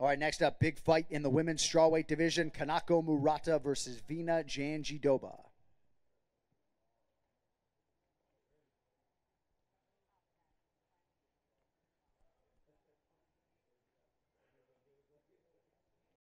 All right, next up, big fight in the women's strawweight division: Kanako Murata versus Vina Janjidoba.